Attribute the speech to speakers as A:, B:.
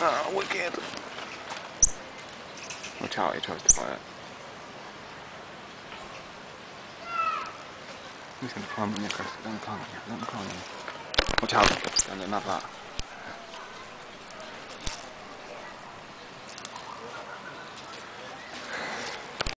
A: Ah, wicked. Watch out, he tries to fight it. He's going to climb on you, Chris. Don't climb on you. Don't climb on you. Watch out. Don't let him have that.